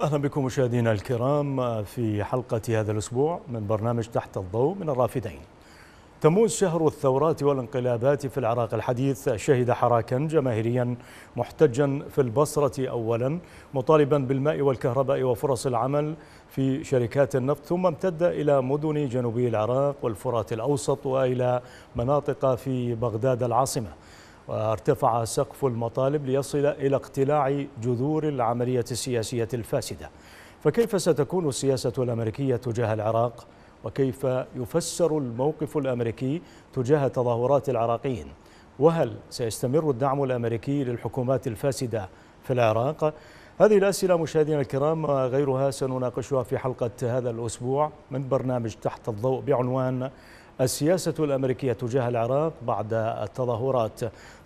أهلا بكم مشاهدينا الكرام في حلقة هذا الأسبوع من برنامج تحت الضوء من الرافدين. تموز شهر الثورات والانقلابات في العراق الحديث شهد حراكا جماهيريا محتجا في البصرة أولا مطالبا بالماء والكهرباء وفرص العمل في شركات النفط ثم امتد إلى مدن جنوبي العراق والفرات الأوسط وإلى مناطق في بغداد العاصمة. وارتفع سقف المطالب ليصل إلى اقتلاع جذور العملية السياسية الفاسدة. فكيف ستكون السياسة الأمريكية تجاه العراق؟ وكيف يفسر الموقف الأمريكي تجاه تظاهرات العراقيين؟ وهل سيستمر الدعم الأمريكي للحكومات الفاسدة في العراق؟ هذه الأسئلة مشاهدينا الكرام غيرها سنناقشها في حلقة هذا الأسبوع من برنامج تحت الضوء بعنوان السياسة الأمريكية تجاه العراق بعد التظاهرات.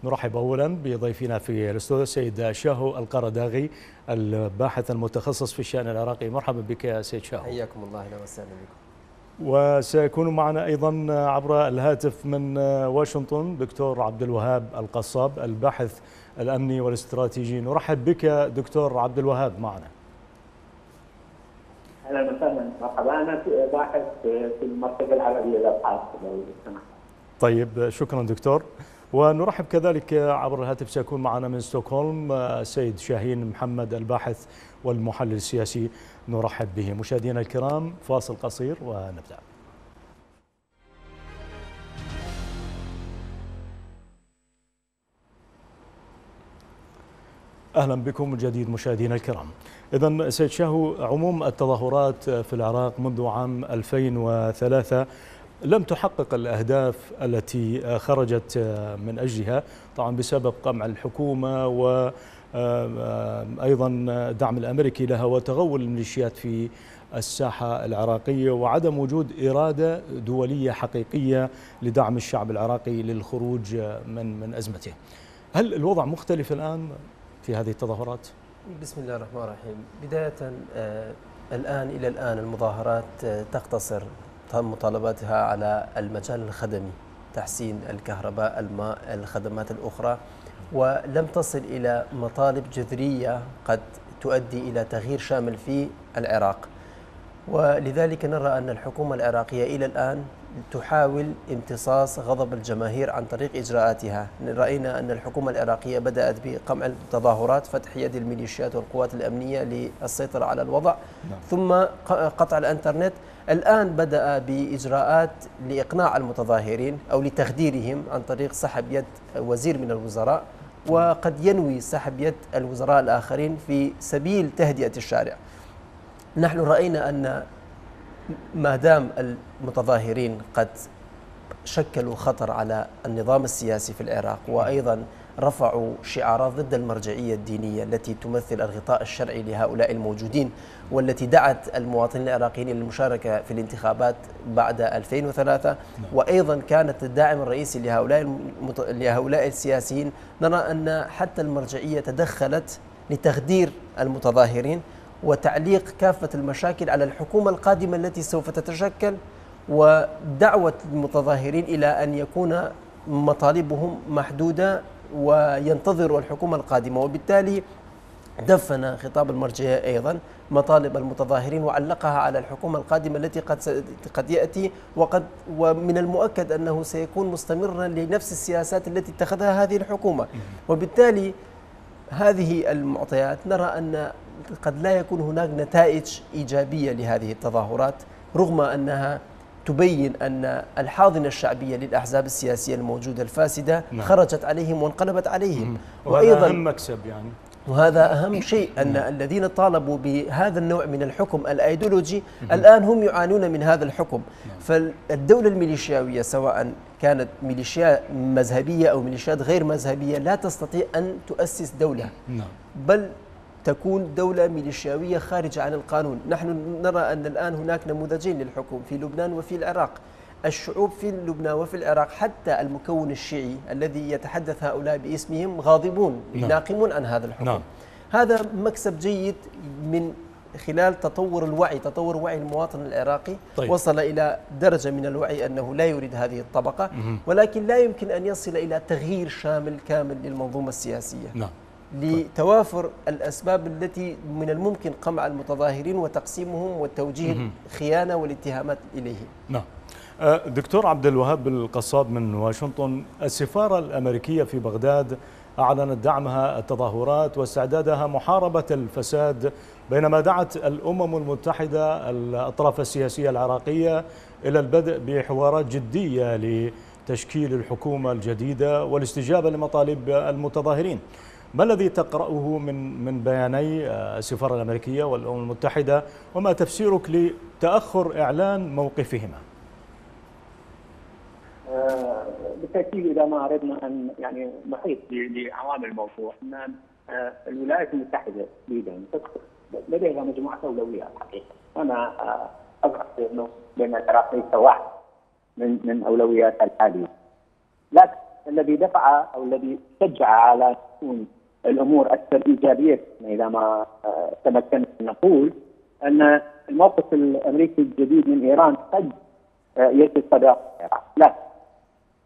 نرحب أولا بضيفنا في الاستوديو السيد شاهو القرداغي الباحث المتخصص في الشأن العراقي. مرحبا بك يا سيد شاهو. حياكم الله أهلا وسهلا بكم. وسيكون معنا أيضا عبر الهاتف من واشنطن دكتور عبد الوهاب القصاب الباحث الأمني والاستراتيجي. نرحب بك دكتور عبد الوهاب معنا. أهلا وسهلا مرحبا أنا باحث في المركز العربي للابحاث طيب شكرا دكتور. ونرحب كذلك عبر الهاتف سيكون معنا من ستوكهولم السيد شاهين محمد الباحث والمحلل السياسي. نرحب به مشاهدينا الكرام فاصل قصير ونبدأ. أهلا بكم من جديد مشاهدينا الكرام. اذا سيد شاهو عموم التظاهرات في العراق منذ عام 2003 لم تحقق الأهداف التي خرجت من أجلها طبعا بسبب قمع الحكومة و أيضا دعم الأمريكي لها وتغول الميليشيات في الساحة العراقية وعدم وجود إرادة دولية حقيقية لدعم الشعب العراقي للخروج من من أزمته. هل الوضع مختلف الآن في هذه التظاهرات؟ بسم الله الرحمن الرحيم بداية آه الآن إلى الآن المظاهرات آه تقتصر مطالباتها على المجال الخدمي تحسين الكهرباء الماء الخدمات الأخرى ولم تصل إلى مطالب جذرية قد تؤدي إلى تغيير شامل في العراق ولذلك نرى أن الحكومة العراقية إلى الآن تحاول امتصاص غضب الجماهير عن طريق إجراءاتها. رأينا أن الحكومة العراقية بدأت بقمع التظاهرات فتح يد الميليشيات والقوات الأمنية للسيطرة على الوضع نعم. ثم قطع الإنترنت. الآن بدأ بإجراءات لإقناع المتظاهرين أو لتخديرهم عن طريق سحب يد وزير من الوزراء وقد ينوي سحب يد الوزراء الآخرين في سبيل تهدئة الشارع. نحن رأينا أن ما دام المتظاهرين قد شكلوا خطر على النظام السياسي في العراق وأيضا رفعوا شعارات ضد المرجعية الدينية التي تمثل الغطاء الشرعي لهؤلاء الموجودين والتي دعت المواطنين العراقيين للمشاركة في الانتخابات بعد 2003 وأيضا كانت الداعم الرئيسي لهؤلاء المت... لهؤلاء السياسيين نرى أن حتى المرجعية تدخلت لتخدير المتظاهرين وتعليق كافة المشاكل على الحكومة القادمة التي سوف تتشكل ودعوة المتظاهرين إلى أن يكون مطالبهم محدودة وينتظروا الحكومة القادمة. وبالتالي دفن خطاب المرجعية أيضا مطالب المتظاهرين وعلقها على الحكومة القادمة التي قد قد يأتي وقد ومن المؤكد أنه سيكون مستمرا لنفس السياسات التي اتخذها هذه الحكومة. وبالتالي هذه المعطيات نرى أن قد لا يكون هناك نتائج إيجابية لهذه التظاهرات رغم أنها تبين أن الحاضنة الشعبية للأحزاب السياسية الموجودة الفاسدة نعم. خرجت عليهم وانقلبت عليهم وأيضا أهم مكسب يعني وهذا أهم شيء أن نعم. الذين طالبوا بهذا النوع من الحكم الأيديولوجي الآن هم يعانون من هذا الحكم نعم. فالدولة الميليشياوية سواء كانت ميليشيا مذهبية أو ميليشيات غير مذهبية لا تستطيع أن تؤسس دولة نعم. بل تكون دولة ميليشياوية خارجة عن القانون. نحن نرى أن الآن هناك نموذجين للحكم في لبنان وفي العراق. الشعوب في لبنان وفي العراق حتى المكون الشيعي الذي يتحدث هؤلاء باسمهم غاضبون نعم. ناقمون عن هذا الحكم. نعم. هذا مكسب جيد من خلال تطور الوعي تطور وعي المواطن العراقي. طيب. وصل إلى درجة من الوعي أنه لا يريد هذه الطبقة ولكن لا يمكن أن يصل إلى تغيير شامل كامل للمنظومة السياسية. نعم. لتوافر الأسباب التي من الممكن قمع المتظاهرين وتقسيمهم وتوجيه الخيانة والاتهامات إليهم. نعم. أه، دكتور عبد الوهاب القصاب من واشنطن السفارة الأمريكية في بغداد أعلنت دعمها التظاهرات واستعدادها محاربة الفساد بينما دعت الأمم المتحدة الأطراف السياسية العراقية إلى البدء بحوارات جدية لتشكيل الحكومة الجديدة والاستجابة لمطالب المتظاهرين. ما الذي تقرأه من من بياني السفارة الأمريكية والأمم المتحدة وما تفسيرك لتأخر إعلان موقفهما؟ آه، بالتأكيد إذا ما أردنا أن يعني نحيط بعوامل الموضوع أن آه، الولايات المتحدة تحديدا لديها مجموعة أولويات حقيقه أنا آه، اقرا انه بين ليس واحد من من اولوياتها الحالية لكن الذي دفع أو الذي شجع على تكون الأمور أكثر إيجابية. إذا ما تمكنا نقول أن الموقف الأمريكي الجديد من إيران قد يجد صدى لكن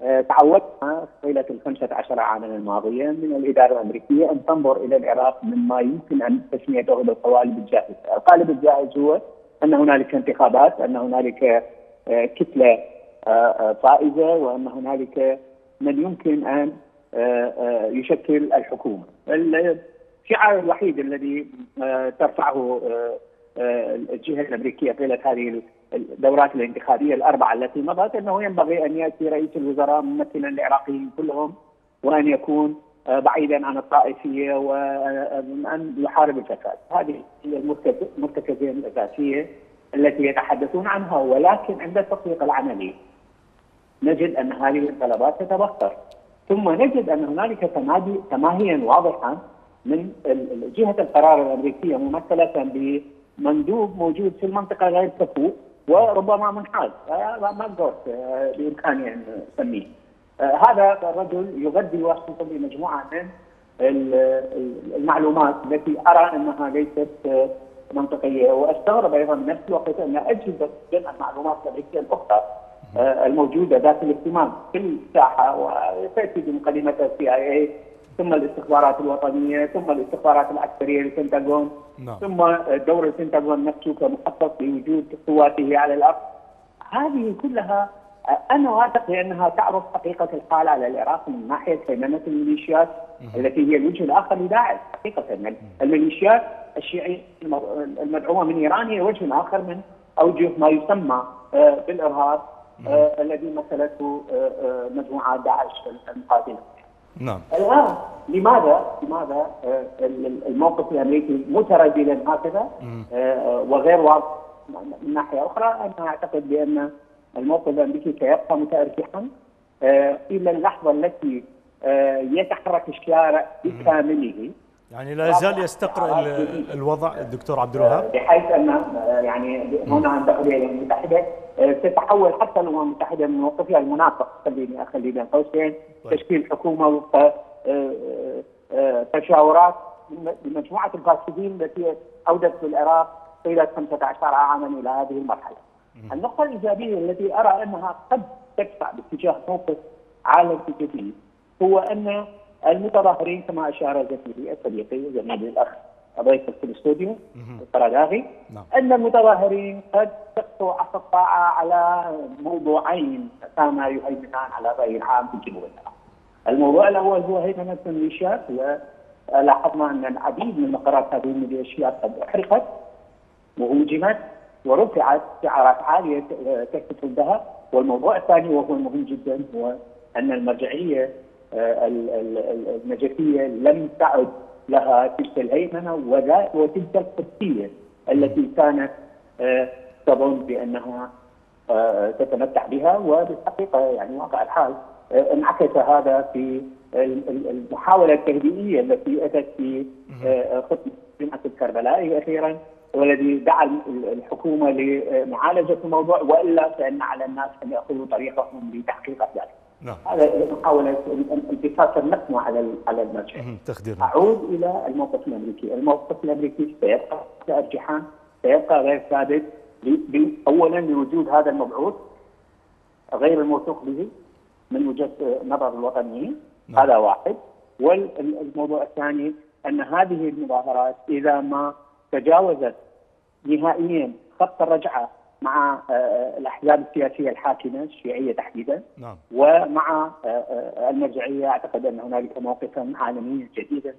آه، تعودنا طيلة ال 15 عاما الماضية من الإدارة الأمريكية أن تنظر إلى العراق مما يمكن أن تسميته بالقوالب الجاهزة، القالب الجاهز هو أن هنالك انتخابات، أن هنالك آه، كتلة آه، فائزة وأن هنالك من يمكن أن يشكل الحكومة. الشعار الوحيد الذي ترفعه الجهة الأمريكية طيلة هذه الدورات الانتخابية الأربعة التي مضت أنه ينبغي أن يأتي رئيس الوزراء ممثلا العراقيين كلهم وأن يكون آه، بعيدا عن الطائفية وان آه، يحارب الفساد، هذه هي المرتكزين الأساسية التي يتحدثون عنها ولكن عند التطبيق العملي نجد أن هذه الطلبات تتبخر ثم نجد أن هنالك تمادي تماهيا واضحا من جهة القرار الأمريكية ممثلة بمندوب موجود في المنطقة غير كفؤ وربما منحاز. ما قلت آه، بإمكاني أن أسميه. آه، هذا الرجل يغذي واشنطن بمجموعة من المعلومات التي أرى أنها ليست آه، منطقية. واستغرب أيضا بنفس الوقت أن أجهزة جمع المعلومات الأمريكية الأخرى الموجودة ذات الاهتمام في الساحه وتاتي بمقدمتها السي آي اي ثم الاستخبارات الوطنية ثم الاستخبارات العسكرية للبنتاغون نعم. ثم دور البنتاغون نفسه كمخطط لوجود قواته على الأرض. هذه كلها أنا واثق بأنها تعرف حقيقة الحال على العراق من ناحية هيمنه الميليشيات التي هي الوجه الآخر لداعش حقيقة. الميليشيات الشيعيه المدعومة من إيران هي وجه آخر من أوجه ما يسمى آه، بالإرهاب آه، الذي مثلته آه، مجموعات داعش المقاتله نعم. الآن لماذا لماذا آه، الموقف الأمريكي مترددا هكذا؟ آه، وغير واضح من ناحية أخرى أنا أعتقد بأن الموقف الأمريكي سيبقى متارجحا آه، إلى اللحظة التي يتحرك الشارع بكامله. يعني لا يزال يستقرأ الوضع الدكتور عبد الوهاب. بحيث أن يعني هنا عند الولايات المتحدة تتحول حتى الامم المتحدة من موقفها المنافق. خليني اخلي بين قوسين طيب. تشكيل حكومة وفق آه، آه، آه، تشاورات لمجموعة الفاسدين التي أودت في العراق طيله 15 عاما إلى هذه المرحلة. النقطة الإيجابية التي أرى أنها قد تدفع باتجاه موقف عالم جديد هو أن المتظاهرين كما أشار زميلي صديقي زميلي الأخ ضيف في الاستوديو القراداغي نعم. أن المتظاهرين قد سقطوا عصا الطاعه على موضوعين كانا يهيمنان على الراي العام في جنوب العراق. الموضوع الأول هو هيمنة الميليشيات لاحظنا أن العديد من مقرات هذه الميليشيات قد أحرقت وهجمت ورفعت شعارات عالية تكتف ضدها والموضوع الثاني وهو المهم جدا هو أن المرجعية النجفية لم تعد لها تلك الهيمنة وتلك القدسيه التي كانت آه، تظن بأنها آه، تتمتع بها وبالحقيقة يعني واقع الحال آه، انعكس هذا في المحاولة التهدئيه التي أتت في خطة جمعة الكربلاء أخيرا والذي دعا الحكومة لمعالجة الموضوع وإلا فإن على الناس أن يأخذوا طريقهم لتحقيق ذلك. نعم. هذا محاولة انتكاس النقمة على على المرجع. تخدير. أعود إلى الموقف الأمريكي، الموقف الأمريكي سيبقى ارجحان سيبقى غير ثابت أولا لوجود هذا المبعوث غير الموثوق به من وجهة نظر الوطنيين نعم. هذا واحد والموضوع الثاني أن هذه المظاهرات إذا ما تجاوزت نهائيا خط الرجعة مع آه، الأحزاب السياسية الحاكمة الشيعية تحديدا. نعم. ومع آه، آه، المرجعية أعتقد أن هنالك موقفا عالميا جديدا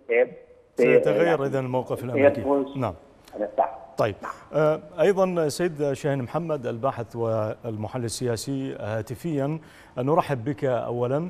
سيتغير اذا الموقف الأمريكي. نعم. طيب. أيضا سيد شاهين محمد الباحث والمحلل السياسي هاتفيا نرحب بك اولا.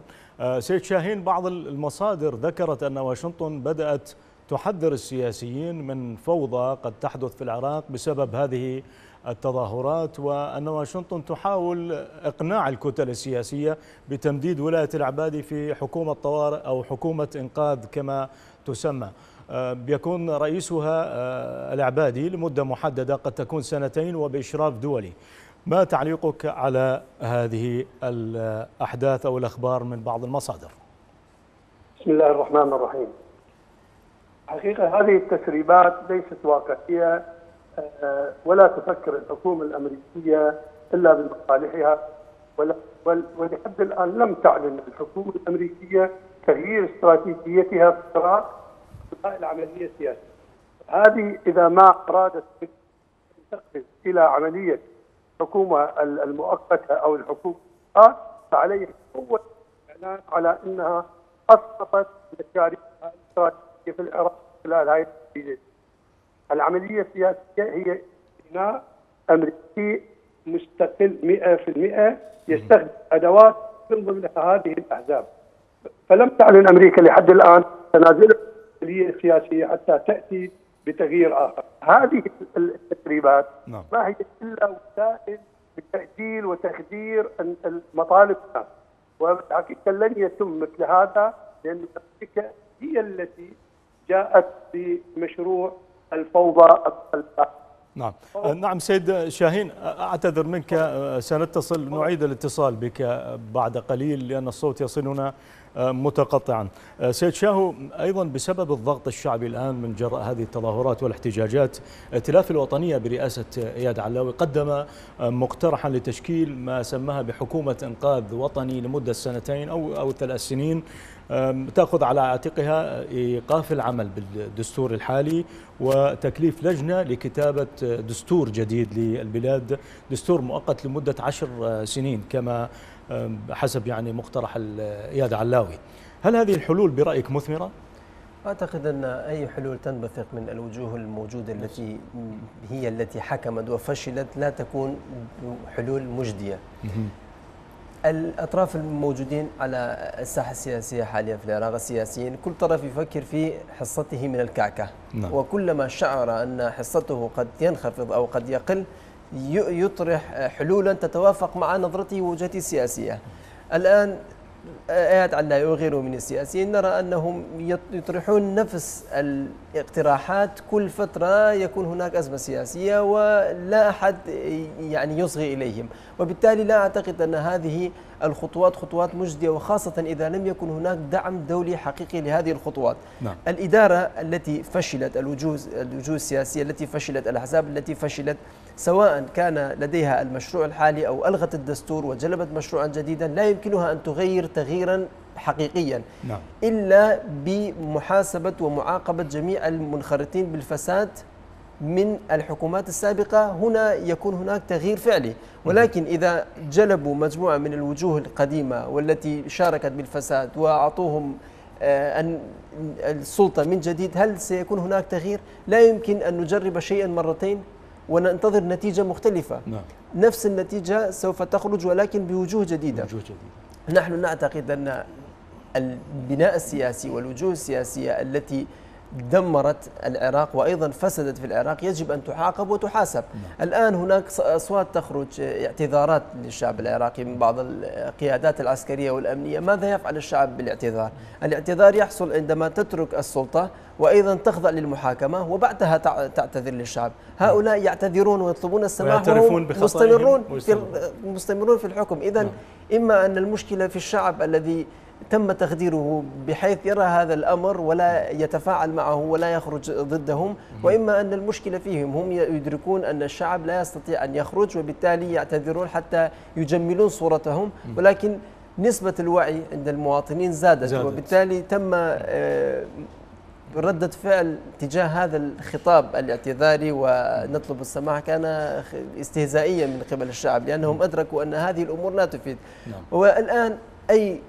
سيد شاهين بعض المصادر ذكرت أن واشنطن بدأت تحذر السياسيين من فوضى قد تحدث في العراق بسبب هذه التظاهرات وأن واشنطن تحاول إقناع الكتل السياسية بتمديد ولاية العبادي في حكومة طوارئ أو حكومة إنقاذ كما تسمى. آه، بيكون رئيسها آه، العبادي لمدة محددة قد تكون سنتين وبإشراف دولي. ما تعليقك على هذه الأحداث أو الأخبار من بعض المصادر؟ بسم الله الرحمن الرحيم. حقيقة هذه التسريبات ليست واقعية. ولا تفكر الحكومة الأمريكية إلا بمصالحها ولحد الآن لم تعلن الحكومة الأمريكية تغيير استراتيجيتها في العراق العملية السياسية. هذه إذا ما أرادت تنتقل إلى عملية الحكومة المؤقتة أو الحكومة فعليها قوة الإعلان على أنها أسقطت مشاريعها الاستراتيجية في العراق خلال هذه العملية السياسية هي بناء أمريكي مستقل 100% يستخدم أدوات من ضمنها هذه الأحزاب. فلم تعلن أمريكا لحد الآن تنازل العملية السياسية حتى تأتي بتغيير آخر. هذه التسريبات نعم. ما هي إلا وسائل لتأجيل وتخدير المطالب وحقيقة لن يتم مثل هذا لأن أمريكا هي التي جاءت بمشروع الفوضى نعم. نعم سيد شاهين أعتذر منك سنتصل نعيد الاتصال بك بعد قليل لأن الصوت يصلنا متقطعا. سيد شاهو أيضا بسبب الضغط الشعبي الآن من جراء هذه التظاهرات والاحتجاجات ائتلاف الوطنية برئاسة إياد علاوي قدم مقترحا لتشكيل ما سماها بحكومة إنقاذ وطني لمدة سنتين أو أو ثلاث سنين تأخذ على عاتقها إيقاف العمل بالدستور الحالي وتكليف لجنة لكتابة دستور جديد للبلاد دستور مؤقت لمدة عشر سنين كما حسب يعني مقترح إياد علاوي. هل هذه الحلول برأيك مثمرة؟ أعتقد أن أي حلول تنبثق من الوجوه الموجودة التي هي التي حكمت وفشلت لا تكون حلول مجدية. الأطراف الموجودين على الساحة السياسية حاليا في العراق السياسيين كل طرف يفكر في حصته من الكعكة. نعم. وكلما شعر أن حصته قد ينخفض أو قد يقل يطرح حلولا تتوافق مع نظرته ووجهته السياسية الآن اياد علاء وغيره من السياسيين نرى أنهم يطرحون نفس الاقتراحات كل فترة يكون هناك أزمة سياسية ولا أحد يعني يصغي إليهم، وبالتالي لا أعتقد أن هذه الخطوات خطوات مجدية وخاصة إذا لم يكن هناك دعم دولي حقيقي لهذه الخطوات. نعم. الإدارة التي فشلت الوجوه الوجوه السياسية التي فشلت الأحزاب التي فشلت سواء كان لديها المشروع الحالي أو ألغت الدستور وجلبت مشروعا جديدا لا يمكنها أن تغير تغييرا حقيقيا نعم. إلا بمحاسبة ومعاقبة جميع المنخرطين بالفساد من الحكومات السابقة هنا يكون هناك تغيير فعلي ولكن إذا جلبوا مجموعة من الوجوه القديمة والتي شاركت بالفساد وأعطوهم آه، السلطة من جديد هل سيكون هناك تغيير؟ لا يمكن أن نجرب شيئا مرتين وننتظر نتيجة مختلفة نعم. نفس النتيجة سوف تخرج ولكن بوجوه جديدة, بوجوه جديدة. نحن نعتقد أن البناء السياسي والوجوه السياسية التي دمرت العراق وأيضا فسدت في العراق يجب أن تعاقب وتحاسب. نعم. الآن هناك أصوات تخرج اعتذارات للشعب العراقي من بعض القيادات العسكرية والأمنية، ماذا يفعل الشعب بالاعتذار؟ الاعتذار يحصل عندما تترك السلطة وأيضا تخضع للمحاكمة وبعدها تعتذر للشعب، هؤلاء يعتذرون ويطلبون السماح وهم مستمرون في مستمرون في الحكم، اذا نعم. إما أن المشكلة في الشعب الذي تم تخديره بحيث يرى هذا الأمر ولا يتفاعل معه ولا يخرج ضدهم وإما أن المشكلة فيهم هم يدركون أن الشعب لا يستطيع أن يخرج وبالتالي يعتذرون حتى يجملون صورتهم ولكن نسبة الوعي عند المواطنين زادت, زادت. وبالتالي تم آه، ردة فعل تجاه هذا الخطاب الاعتذاري ونطلب السماح كان استهزائيا من قبل الشعب لأنهم أدركوا أن هذه الأمور لا تفيد نعم. والآن أي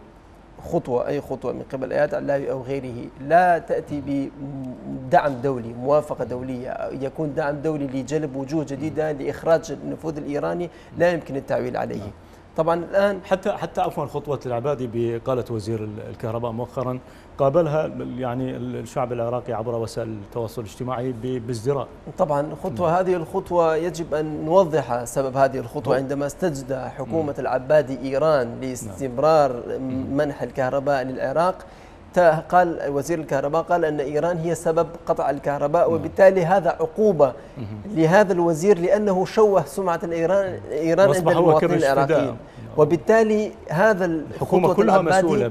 خطوة أي خطوة من قبل آيات علاوي أو غيره لا تأتي بدعم دولي موافقة دولية يكون دعم دولي لجلب وجوه جديدة لإخراج النفوذ الإيراني لا يمكن التعويل عليه. طبعا الآن حتى حتى عفوا خطوة العبادي بقالة وزير الكهرباء مؤخرا قابلها يعني الشعب العراقي عبر وسائل التواصل الاجتماعي بازدراء طبعا خطوه هذه الخطوة يجب أن نوضح سبب هذه الخطوة عندما استجدى حكومة العبادي إيران لاستمرار منح الكهرباء للعراق. قال وزير الكهرباء قال أن إيران هي سبب قطع الكهرباء وبالتالي هذا عقوبة لهذا الوزير لأنه شوه سمعة إيران إيران عند المواطنين العراقيين. وبالتالي هذا الحكومة كلها مسؤولة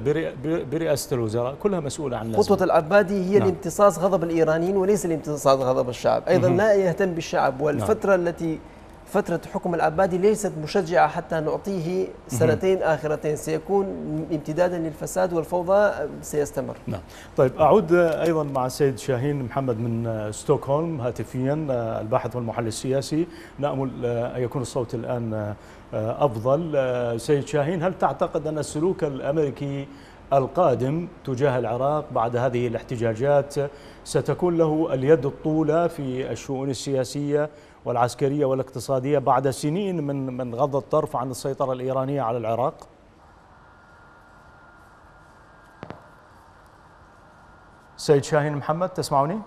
برئاسة الوزراء كلها مسؤولة عن خطوة العبادي هي نعم. لامتصاص غضب الإيرانيين وليس لامتصاص غضب الشعب. أيضا لا يهتم بالشعب والفترة نعم. التي فترة حكم العبادي ليست مشجعة حتى نعطيه سنتين آخرتين. سيكون امتدادا للفساد والفوضى سيستمر. نعم. طيب أعود أيضا مع السيد شاهين محمد من ستوكهولم هاتفيا الباحث والمحلل السياسي. نأمل أن يكون الصوت الآن أفضل. سيد شاهين هل تعتقد أن السلوك الأمريكي القادم تجاه العراق بعد هذه الاحتجاجات ستكون له اليد الطولى في الشؤون السياسية والعسكرية والاقتصادية بعد سنين من من غض الطرف عن السيطرة الإيرانية على العراق؟ سيد شاهين محمد تسمعني؟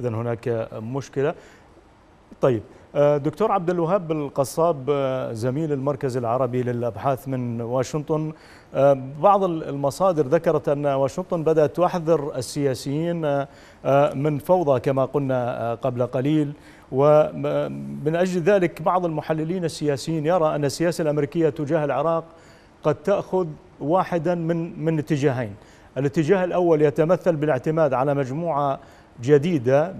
إذا هناك مشكلة طيب دكتور عبد الوهاب القصاب آه، زميل المركز العربي للأبحاث من واشنطن. آه، بعض المصادر ذكرت أن واشنطن بدأت تحذر السياسيين من فوضى كما قلنا قبل قليل. ومن أجل ذلك بعض المحللين السياسيين يرى أن السياسة الأمريكية تجاه العراق قد تأخذ واحدا من من اتجاهين. الاتجاه الأول يتمثل بالاعتماد على مجموعة جديدة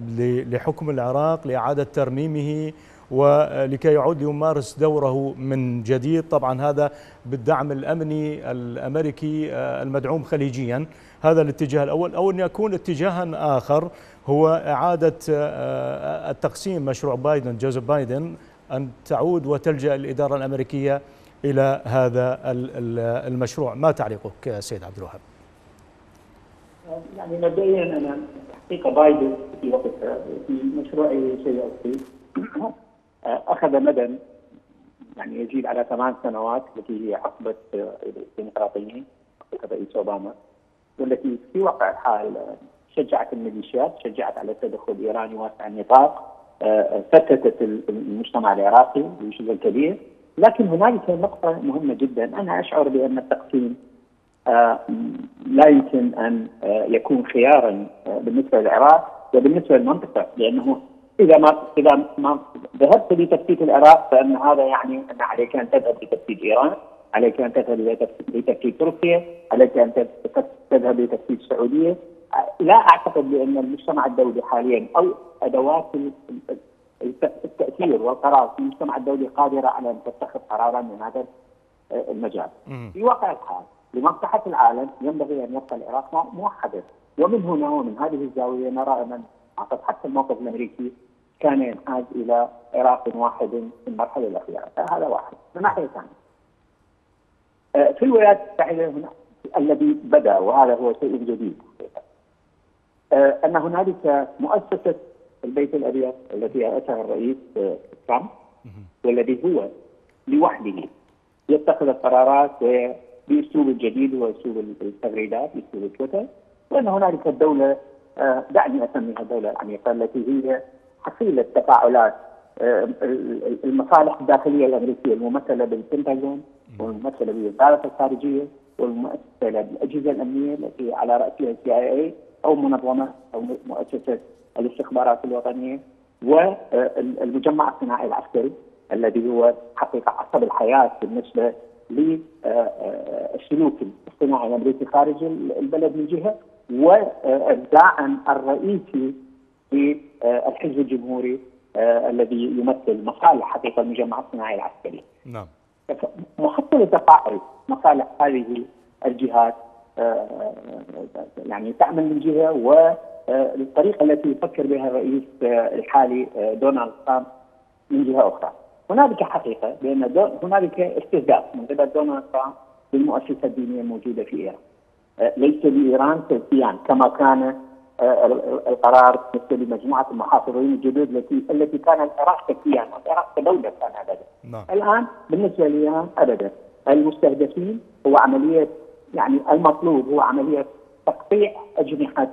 لحكم العراق لإعادة ترميمه ولكي يعود ليمارس دوره من جديد. طبعا هذا بالدعم الأمني الأمريكي آه، المدعوم خليجيا. هذا الاتجاه الأول. أو أن يكون اتجاها آخر هو إعادة آه، التقسيم مشروع بايدن جوزيف بايدن أن تعود وتلجأ الإدارة الأمريكية إلى هذا المشروع. ما تعليقك سيد عبد الوهاب؟ يعني مبدئيا أنا حقيقه بايدن في وقتها في مشروعه سياسي أخذ مدى يعني يزيد على ثمان سنوات التي هي حقبه الديمقراطيين الرئيس أوباما والتي في واقع الحال شجعت الميليشيات شجعت على التدخل الايراني واسع النطاق فتتت المجتمع العراقي بشكل كبير. لكن هنالك نقطة مهمة جدا أنا أشعر بأن التقسيم آه، لا يمكن أن آه، يكون خيارا آه، بالنسبة للعراق وبالنسبة للمنطقة لأنه إذا ما إذا ما ذهبت لتفتيت العراق فإن هذا يعني أن عليك أن تذهب لتفتيت إيران، عليك أن تذهب لتفتيت تركيا، عليك أن تذهب لتفتيت السعودية، لا أعتقد بأن المجتمع الدولي حاليا أو أدوات التأثير والقرار في المجتمع الدولي قادرة على أن تتخذ قرارا من هذا المجال. في واقع الحال لمصلحة العالم ينبغي أن يبقى العراق موحدا ومن هنا ومن هذه الزاوية نرى أن أعتقد حتى الموقف الأمريكي كان ينحاز إلى عراق واحد في المرحلة الأخيرة. هذا واحد. من ناحية ثانية. آه، في الولايات المتحدة هنا الذي بدأ وهذا هو شيء جديد. آه، أن هنالك مؤسسة البيت الأبيض التي راسها الرئيس آه، ترامب والذي هو لوحده يتخذ القرارات باسلوب الجديد هو اسلوب التغريدات باسلوب تويتر وان هنالك الدولة آه، دعني أسميها الدولة العميقه التي هي حصيلة تفاعلات آه، المصالح الداخلية الأمريكية الممثلة بالبنتاجون والممثلة بالوزارة الخارجية والممثله بالاجهزه الأمنية التي على راسها السي اي اي أو منظمة أو مؤسسة الاستخبارات الوطنية والمجمع الصناعي العسكري الذي هو حقيقة عصب الحياة بالنسبة للسلوك الصناعي الأمريكي خارج البلد من جهة والداعم الرئيسي في الحزب الجمهوري الذي يمثل مصالح حقيقة المجمع الصناعي العسكري. نعم. محصله تفاعل مصالح هذه الجهات يعني تعمل من جهة والطريقة التي يفكر بها الرئيس الحالي دونالد ترامب من جهة أخرى. هنالك حقيقة بأن هنالك استهداف من قبل دونالد ترامب للمؤسسة الدينية الموجودة في إيران. ليس لايران كيان كما كان القرار بالنسبة لمجموعة المحافظين الجدد التي التي كان العراق ككيان والعراق كدولة كان ابدا. نعم. الآن بالنسبة لإيران ابدا المستهدفين هو عملية يعني المطلوب هو عملية تقطيع أجنحة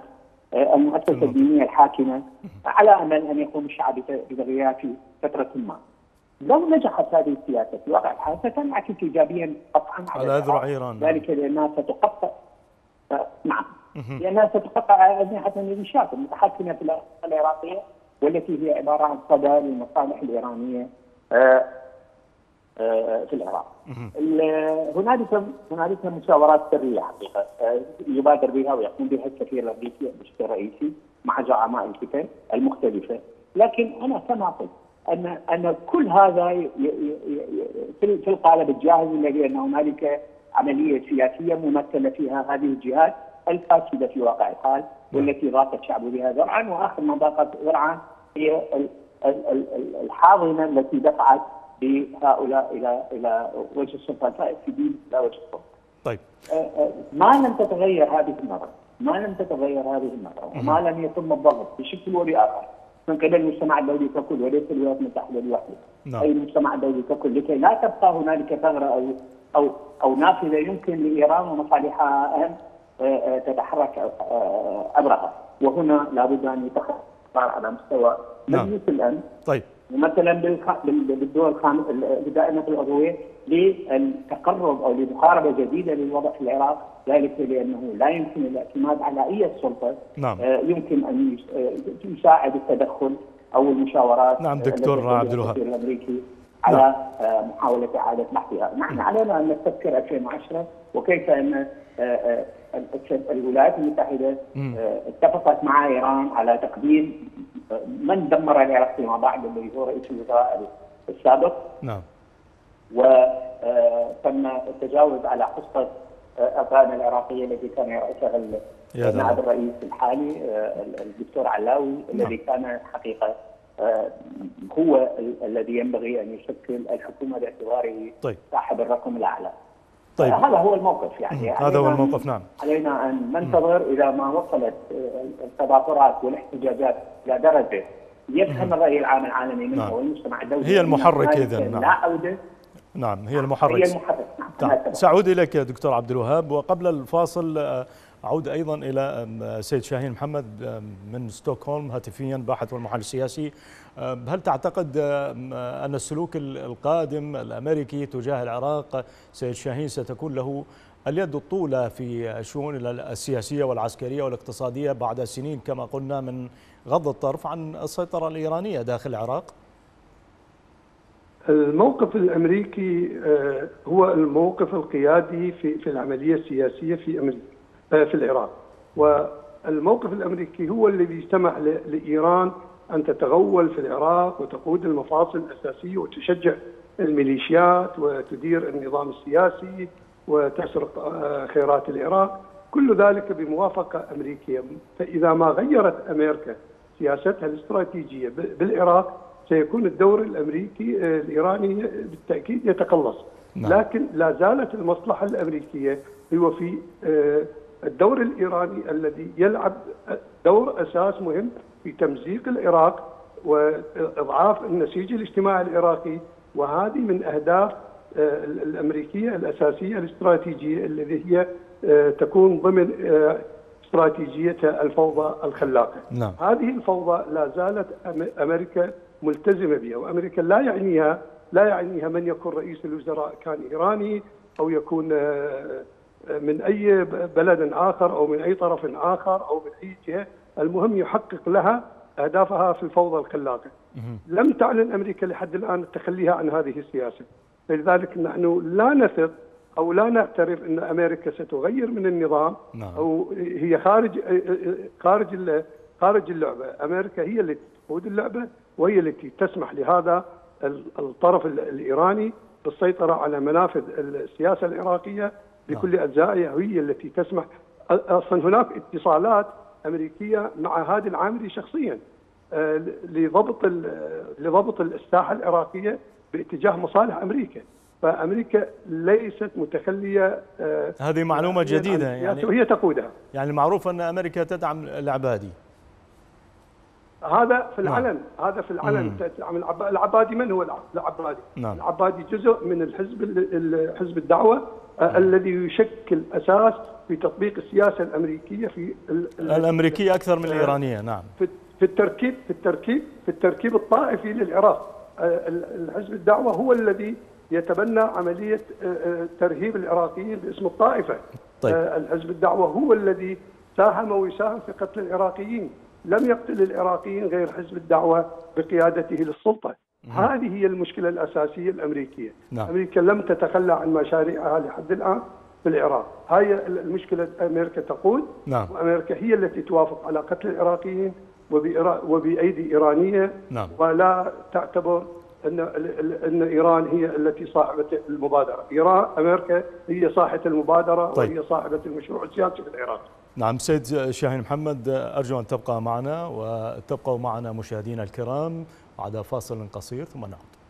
آه، المؤسسة الدينية الحاكمة على أمل أن يقوم الشعب بتغييرها في فترة ما. لو نجحت هذه السياسة في واقع الحال ستنعكس ايجابيا قطعا على أذرع إيران. ذلك لأنها ستقطع آه، نعم لأنها ستقطع أجنحة الميليشيات المتحكمة في العراقية والتي هي عبارة عن صدى للمصالح الإيرانية آه، آه، في العراق. هنالك هنالك مشاورات سرية حقيقة يبادر بها ويقوم بها السفير الأمريكي بشكل رئيسي مع زعماء الفتن المختلفة، لكن أنا كما قلت ان أن كل هذا في القالب الجاهز الذي ان هنالك عملية سياسية ممثلة فيها هذه الجهات الفاسدة في واقع الحال والتي ضاق الشعب بها ذرعا وآخر ما ضاقت ذرعا هي الحاضنة التي دفعت بهؤلاء إلى إلى وجه السلطه الفائز في دين لا وجه السلطه. طيب. آه، آه، ما لم تتغير هذه النظره، ما لم تتغير هذه النظره، وما لم يتم الضغط بشكل وباخر من قبل المجتمع الدولي ككل وليس الولايات المتحدة لوحدها. نعم. أي المجتمع الدولي ككل لكي لا تبقى هنالك ثغرة أو أو أو نافذة يمكن لإيران ومصالحها أن آه، تتحرك عبرها، وهنا لابد أن يتخذ على مستوى نعم. مجلس نعم. الأمن طيب مثلا بالدول الخامسه بدائمة العضويه للتقرب أو لمحاربه جديدة للوضع في العراق ذلك لأنه لا يمكن الاعتماد على أي سلطة نعم. آه، يمكن أن آه، يساعد التدخل أو المشاورات نعم دكتور عبد الوهاب الأمريكي على نعم. آه، محاولة إعادة محوها، نحن علينا أن نستذكر 2010 وكيف أن الولايات المتحدة اتفقت مع إيران على تقديم من دمر العراق فيما بعد اللي هو رئيس الوزراء السابق نعم وتم التجاوز على قصه أفغان العراقية التي كان يرأسها نائب الرئيس الحالي الدكتور علاوي نعم. الذي كان حقيقة هو الذي ينبغي أن يشكل الحكومة باعتباره طيب. صاحب الرقم الأعلى. طيب. هذا هو الموقف يعني. هذا هو الموقف نعم. علينا أن ننتظر إلى ما وصلت التظاهرات والاحتجاجات إلى درجة يفهم الرأي العام العالمي منها نعم. والمجتمع الدولي هي المحرك اذا نعم. لا عوده نعم هي المحرك. هي المحرك نعم. نعم. سأعود إليك يا دكتور عبد الوهاب وقبل الفاصل آه، أعود أيضا إلى سيد شاهين محمد من ستوكهولم هاتفيا باحث والمحلل السياسي. هل تعتقد أن السلوك القادم الأمريكي تجاه العراق سيد شاهين ستكون له اليد الطولى في الشؤون السياسية والعسكرية والاقتصادية بعد سنين كما قلنا من غض الطرف عن السيطرة الإيرانية داخل العراق؟ الموقف الأمريكي آه، هو الموقف القيادي في العملية السياسية في أمريكا آه، في العراق والموقف الأمريكي هو الذي سمح لإيران أن تتغول في العراق وتقود المفاصل الأساسية وتشجع الميليشيات وتدير النظام السياسي وتسرق آه، خيرات العراق. كل ذلك بموافقة أمريكية. فإذا ما غيرت أمريكا سياستها الاستراتيجية بالعراق سيكون الدور الأمريكي آه، الإيراني بالتأكيد يتقلص. نعم. لكن لا زالت المصلحة الأمريكية هو في آه، الدور الإيراني الذي يلعب دور أساس مهم في تمزيق العراق وإضعاف النسيج الاجتماعي العراقي وهذه من أهداف آه، الأمريكية الأساسية الاستراتيجية التي هي تكون ضمن استراتيجية الفوضى الخلاقة. نعم. هذه الفوضى لا زالت أمريكا ملتزمة بها وأمريكا لا يعنيها لا يعنيها من يكون رئيس الوزراء كان إيراني أو يكون آه، من أي بلد آخر أو من أي طرف آخر أو من أي جهة المهم يحقق لها أهدافها في الفوضى الخلاقة. لم تعلن أمريكا لحد الآن تخليها عن هذه السياسة. لذلك نحن لا نثق أو لا نعترف أن أمريكا ستغير من النظام نعم. أو هي خارج خارج خارج اللعبة، أمريكا هي التي تقود اللعبة وهي التي تسمح لهذا الطرف الإيراني بالسيطرة على منافذ السياسة العراقية بكل أجزائها هي التي تسمح أصلا هناك اتصالات أمريكية مع هادي العامري شخصيا آه، لضبط لضبط الساحه العراقية باتجاه مصالح أمريكا فأمريكا ليست متخلية آه، هذه معلومة جديدة يعني وهي تقودها يعني معروف أن أمريكا تدعم العبادي هذا في نعم. العلن نعم. هذا في العلن تدعم العبادي من هو العبادي نعم. العبادي جزء من الحزب حزب الدعوة. الذي يشكل أساس في تطبيق السياسة الأمريكية في الأمريكية أكثر من الإيرانية نعم في في التركيب في التركيب في التركيب الطائفي للعراق آه، الحزب الدعوة هو الذي يتبنى عملية آه، آه، ترهيب العراقيين باسم الطائفة طيب. الحزب الدعوة هو الذي ساهم ويساهم في قتل العراقيين لم يقتل العراقيين غير حزب الدعوة بقيادته للسلطة. هذه هي المشكلة الأساسية الأمريكية نعم. أمريكا لم تتخلى عن مشاريعها لحد الآن في العراق هاي المشكلة أمريكا تقود نعم. وأمريكا هي التي توافق على قتل العراقيين وبأيدي إيرانية نعم. ولا تعتبر أن أن إيران هي التي صاحبة المبادرة إيران أمريكا هي صاحبة المبادرة طيب. وهي صاحبة المشروع السياسي في العراق نعم سيد شاهين محمد أرجو أن تبقى معنا وتبقوا معنا مشاهدينا الكرام بعد فاصل قصير ثم نعود.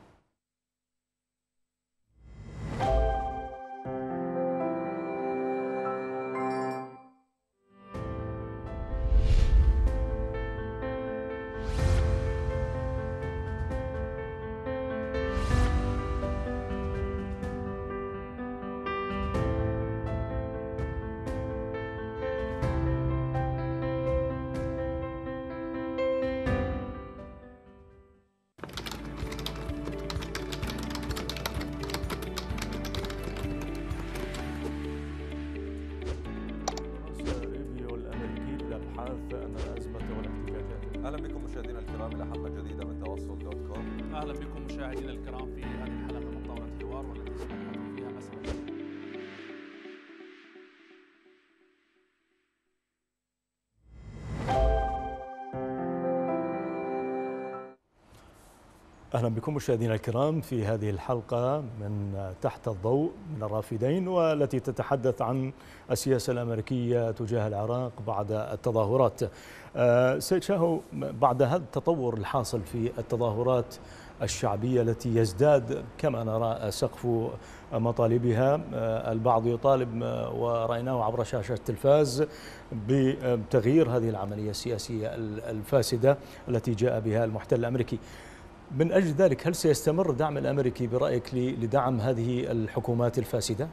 بكم مشاهدينا الكرام في هذه الحلقة من تحت الضوء من الرافدين والتي تتحدث عن السياسة الأمريكية تجاه العراق بعد التظاهرات. آه، سيد شاهو بعد هذا التطور الحاصل في التظاهرات الشعبية التي يزداد كما نرى سقف مطالبها آه، البعض يطالب آه، ورأيناه عبر شاشة التلفاز بتغيير هذه العملية السياسية الفاسدة التي جاء بها المحتل الأمريكي. من أجل ذلك هل سيستمر الدعم الأمريكي برأيك لدعم هذه الحكومات الفاسدة؟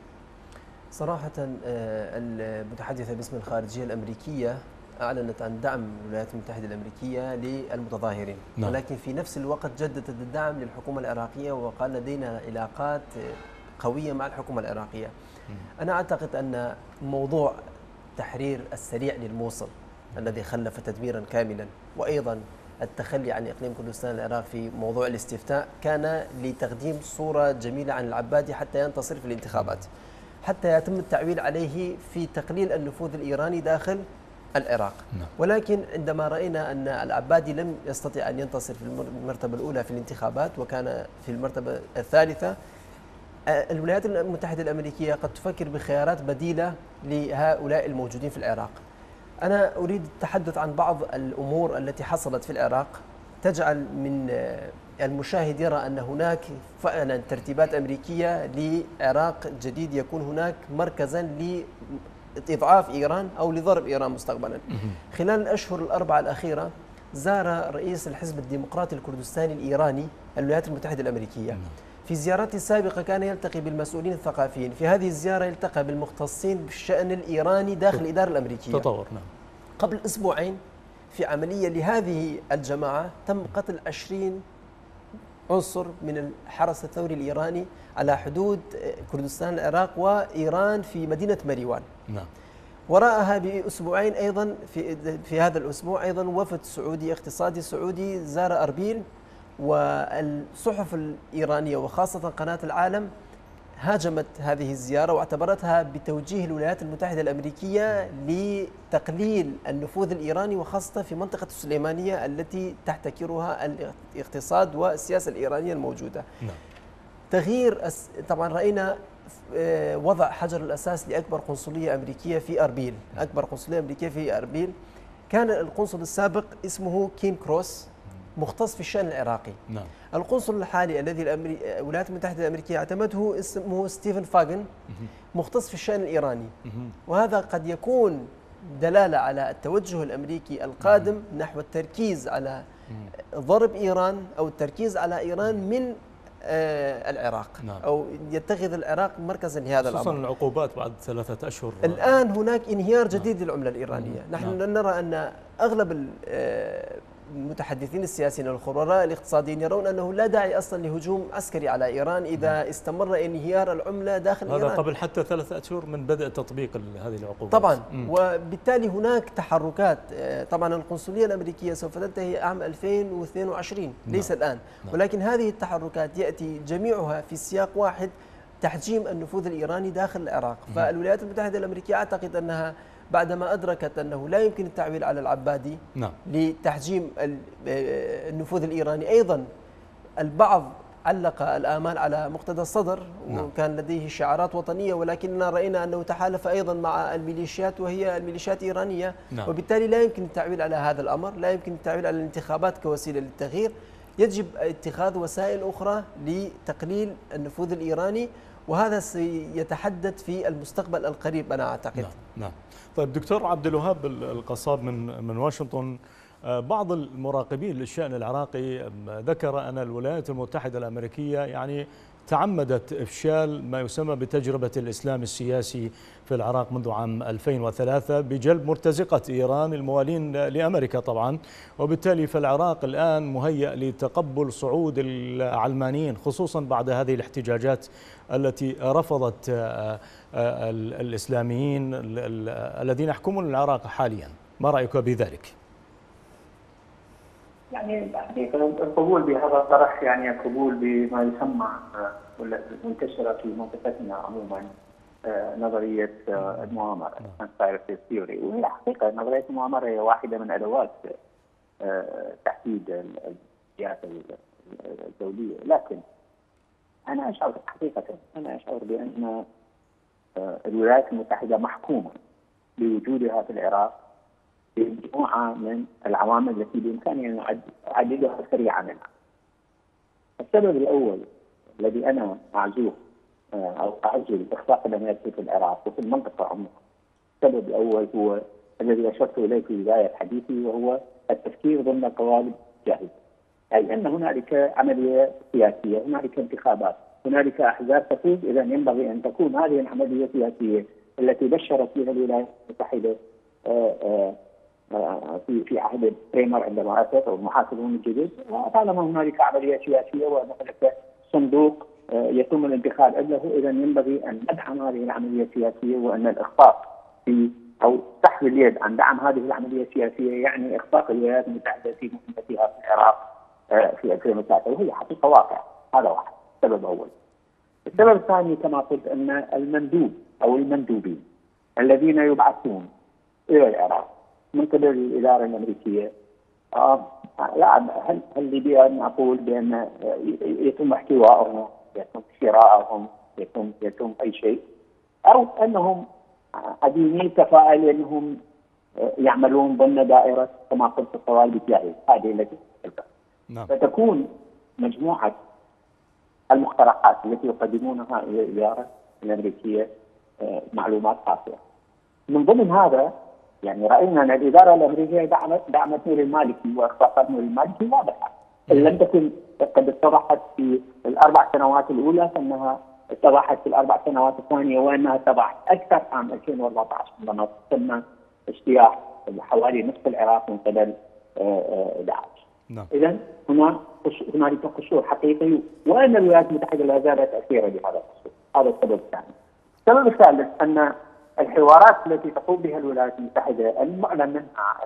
صراحة آه، المتحدثة باسم الخارجية الأمريكية أعلنت عن دعم الولايات المتحدة الأمريكية للمتظاهرين نعم. ولكن في نفس الوقت جددت الدعم للحكومة العراقية وقال لدينا علاقات قوية مع الحكومة العراقية أنا أعتقد أن موضوع تحرير السريع للموصل الذي خلف تدميرا كاملا وأيضا التخلي عن إقليم كردستان العراق في موضوع الاستفتاء كان لتقديم صورة جميلة عن العبادي حتى ينتصر في الانتخابات. حتى يتم التعويل عليه في تقليل النفوذ الإيراني داخل العراق. نعم. ولكن عندما رأينا أن العبادي لم يستطيع أن ينتصر في المرتبة الأولى في الانتخابات وكان في المرتبة الثالثة الولايات المتحدة الأمريكية قد تفكر بخيارات بديلة لهؤلاء الموجودين في العراق. أنا أريد التحدث عن بعض الأمور التي حصلت في العراق. تجعل من آه، المشاهد يرى أن هناك فعلا ترتيبات أمريكية لعراق جديد يكون هناك مركزا لإضعاف إيران أو لضرب إيران مستقبلا. خلال الأشهر الأربعة الأخيرة زار رئيس الحزب الديمقراطي الكردستاني الإيراني الولايات المتحدة الأمريكية. في زيارته السابقة كان يلتقي بالمسؤولين الثقافيين. في هذه الزيارة التقى بالمختصين بالشأن الإيراني داخل الإدارة الأمريكية. تطور نعم. قبل أسبوعين في عملية لهذه الجماعة تم قتل 20 عنصر من الحرس الثوري الإيراني على حدود كردستان العراق وإيران في مدينة مريوان نعم. وراءها بأسبوعين أيضا في, في هذا الأسبوع أيضا وفد سعودي اقتصادي سعودي زار أربيل والصحف الإيرانية وخاصة قناة العالم هاجمت هذه الزيارة واعتبرتها بتوجيه الولايات المتحدة الأمريكية لتقليل النفوذ الإيراني وخاصة في منطقة السليمانية التي تحتكرها الاقتصاد والسياسة الإيرانية الموجودة نعم. تغيير طبعا رأينا آه، وضع حجر الأساس لأكبر قنصلية أمريكية في أربيل، أكبر قنصلية أمريكية في أربيل. كان القنصل السابق اسمه كيم كروس مختص في الشأن العراقي. نعم. القنصل الحالي الذي الولايات المتحدة الأمريكية اعتمده اسمه ستيفن فاجن مختص في الشأن الإيراني. وهذا قد يكون دلالة على التوجه الأمريكي القادم نحو التركيز على ضرب إيران أو التركيز على إيران من آه العراق نعم. أو يتخذ العراق مركزا لهذا الأمر خصوصا العقوبات بعد ثلاثة أشهر الآن هناك انهيار جديد نعم. للعملة الإيرانية نعم. نحن نعم. نرى أن أغلب آه، المتحدثين السياسيين والخبراء الاقتصاديين يرون أنه لا داعي أصلا لهجوم عسكري على إيران إذا استمر انهيار العملة داخل هذا إيران. هذا قبل حتى ثلاثة أشهر من بدء تطبيق هذه العقوبات. طبعا. مم. وبالتالي هناك تحركات. آه، طبعا القنصلية الأمريكية سوف تنتهي عام 2022 نعم. ليس الآن. نعم. ولكن هذه التحركات يأتي جميعها في سياق واحد تحجيم النفوذ الإيراني داخل العراق. فالولايات المتحدة الأمريكية أعتقد أنها بعدما أدركت أنه لا يمكن التعويل على العبادي نعم. لتحجيم النفوذ الإيراني أيضا البعض علق الآمال على مقتدى الصدر نعم. وكان لديه شعارات وطنية ولكننا رأينا أنه تحالف أيضا مع الميليشيات وهي الميليشيات إيرانية نعم. وبالتالي لا يمكن التعويل على هذا الأمر لا يمكن التعويل على الانتخابات كوسيلة للتغيير يجب اتخاذ وسائل أخرى لتقليل النفوذ الإيراني وهذا سيتحدد في المستقبل القريب أنا أعتقد نعم. نعم. طيب دكتور عبد الوهاب القصاب من من واشنطن آه، بعض المراقبين للشأن العراقي ذكر أن الولايات المتحدة الأمريكية يعني تعمدت إفشال ما يسمى بتجربة الإسلام السياسي في العراق منذ عام 2003 بجلب مرتزقة إيران الموالين لأمريكا طبعا وبالتالي فالعراق الآن مهيأ لتقبل صعود العلمانيين خصوصا بعد هذه الاحتجاجات التي رفضت آه، آه، الإسلاميين الذين يحكمون العراق حاليا. ما رأيك بذلك؟ يعني القبول بهذا الطرح يعني القبول بما يسمى منتشره في منطقتنا عموما آه، نظرية آه، المؤامرة. conspiracy ثيوري وهي حقيقة نظرية المؤامرة هي واحدة من أدوات آه، تحديد السياسة الدولية. لكن أنا أشعر حقيقة أنا أشعر بأن الولايات المتحدة محكومة بوجودها في العراق بمجموعه من العوامل التي بامكاننا أن نعددها سريعا منها. السبب الأول الذي أنا أعزوه آه، أو اعزل اخفاق الامريكي في العراق وفي المنطقة عموما. السبب الأول هو الذي أشرت إليه في بداية حديثي وهو التفكير ضمن قوالب جاهزة. أي أن هنالك عملية سياسية، هنالك انتخابات، هنالك أحزاب تفوز اذا ينبغي أن تكون هذه العملية السياسيه التي بشرت فيها الولايات المتحدة آه، آه، في في عهد بريمر عندما اسس أو المحاسبون الجدد طالما هنالك عملية سياسية وهنالك صندوق آه، يتم الانتخاب له اذا ينبغي أن ندعم هذه العملية السياسية وأن الإخفاق في أو سحب اليد عن دعم هذه العملية السياسية يعني إخفاق الولايات المتحدة في مهمتها في العراق. في 2003 وهي حقيقة واقع. هذا واحد. سبب أول. السبب الثاني كما قلت أن المندوب أو المندوبين الذين يبعثون إلى العراق من قبل الإدارة الأمريكية آه لا هل هل لي بان أقول بأن يتم احتوائهم يتم شرائهم يتم يتم أي شيء؟ أو أنهم عديمي الكفاءه لانهم يعملون ضمن دائرة كما قلت الطوال الجاهز هذه التي نعم. فتكون مجموعة المقترحات التي يقدمونها إلى الإدارة الأمريكية آه، معلومات قاسية. من ضمن هذا يعني رأينا أن الإدارة الأمريكية دعمت دعمت نور المالكي واخفاقات نور المالكي واضحة إن لم تكن قد اتضحت في الأربع سنوات الأولى فإنها اتضحت في الأربع سنوات الثانية وإنها اتضحت أكثر عام 2014 عندما تم اجتياح حوالي نصف العراق من قبل آه، آه، داعش. نعم. اذا هنا هنالك قصور حقيقي وأن الولايات المتحدة لا زالت اسيره لهذا القصور، هذا السبب الثاني. السبب الثالث أن الحوارات التي تقوم بها الولايات المتحدة المعلن منها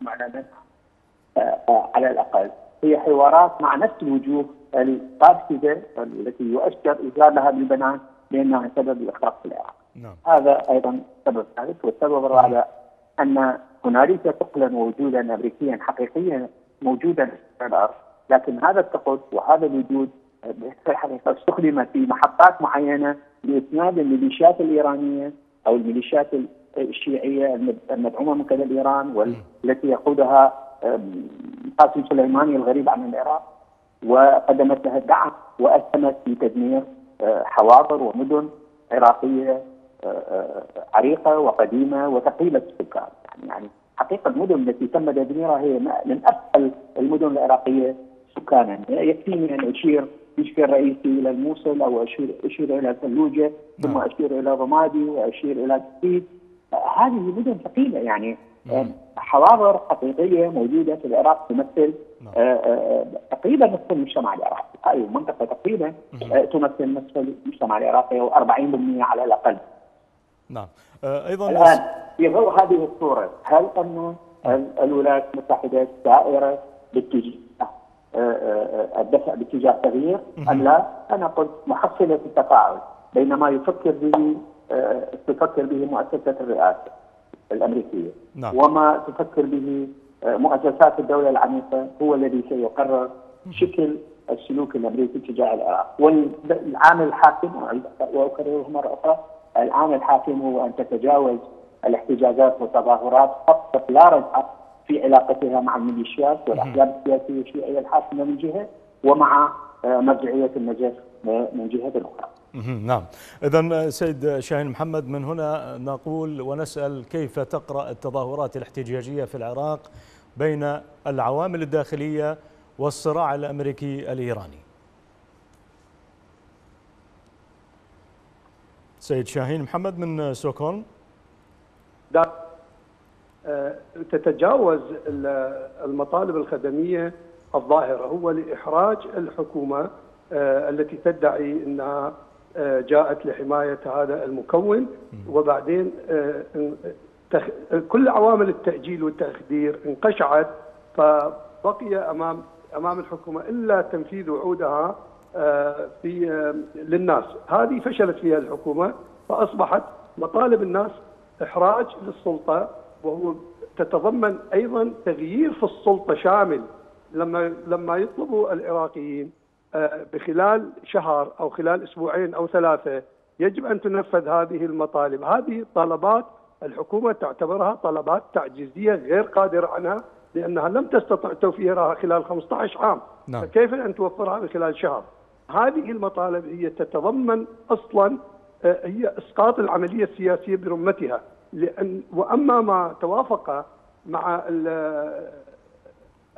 المعلن منها آه، آه، على الأقل هي حوارات مع نفس الوجوه القاسيه التي يؤشر ايجادها بالبنان بانها سبب الاخراج في العراق. نعم. هذا أيضا سبب ثالث والسبب الرابع أن هنالك ثقلا ووجودا امريكيا حقيقيا موجودا في الأرض. لكن هذا الثقل وهذا الوجود في الحقيقة استخدمت في محطات معينة لإسناد الميليشيات الإيرانية أو الميليشيات الشيعية المدعومة من قبل إيران والتي يقودها قاسم سليماني الغريب عن العراق وقدمت لها الدعم وأسهمت في تدمير آه، حواضر ومدن عراقية آه، آه، عريقة وقديمة وثقيلة السكان. يعني حقيقة المدن التي تم تدميرها هي من اثقل المدن العراقية سكانا يكفيني أن اشير بشكل رئيسي إلى الموصل أو اشير أشير إلى فلوجه ثم نعم. أشير إلى رمادي وأشير إلى تسيد هذه مدن ثقيلة يعني نعم. حواضر حقيقية موجودة في العراق تمثل نعم. آه، آه، تقريبا نصف المجتمع العراقي، هذه المنطقة تقريبا آه، تمثل نصف المجتمع العراقي أو 40% على الأقل. نعم. أيضا الآن في ضوء هذه الصورة هل ان الولايات المتحدة سائره باتجاه الدفع باتجاه التغيير أم لا؟ أنا قلت محصلة التفاعل بين ما يفكر به تفكر به مؤسسة الرئاسة الأمريكية. نعم. وما تفكر به آه، مؤسسات الدولة العميقه هو الذي سيقرر شكل السلوك الأمريكي تجاه العراق. والعامل الحاكم واكرره مره أخرى العامل الحاكم هو أن تتجاوز الاحتجاجات والتظاهرات فقط لا رجعه في علاقتها مع الميليشيات والأحزاب السياسية الشيعيه الحاكمة من جهة ومع آه، مرجعية النجف من جهة أخرى. نعم إذا سيد شاهين محمد من هنا نقول ونسأل كيف تقرأ التظاهرات الاحتجاجية في العراق بين العوامل الداخلية والصراع الأمريكي الإيراني سيد شاهين محمد من ستوكهولم آه، تتجاوز المطالب الخدمية الظاهرة. هو لإحراج الحكومة آه، التي تدعي أنها آه، جاءت لحماية هذا المكون. وبعدين كل عوامل التأجيل والتخدير انقشعت فبقي أمام أمام الحكومة إلا تنفيذ وعودها في للناس، هذه فشلت فيها الحكومة فأصبحت مطالب الناس إحراج للسلطة وهو تتضمن أيضا تغيير في السلطة شامل لما لما يطلبوا العراقيين آه، بخلال شهر أو خلال أسبوعين أو ثلاثة يجب أن تنفذ هذه المطالب، هذه طلبات الحكومة تعتبرها طلبات تعجيزية غير قادرة عنها لأنها لم تستطع توفيرها خلال 15 عام، نعم. فكيف أن توفرها بخلال شهر؟ هذه المطالب هي تتضمن أصلا آه، هي إسقاط العملية السياسية برمتها، لأن وأما ما توافق مع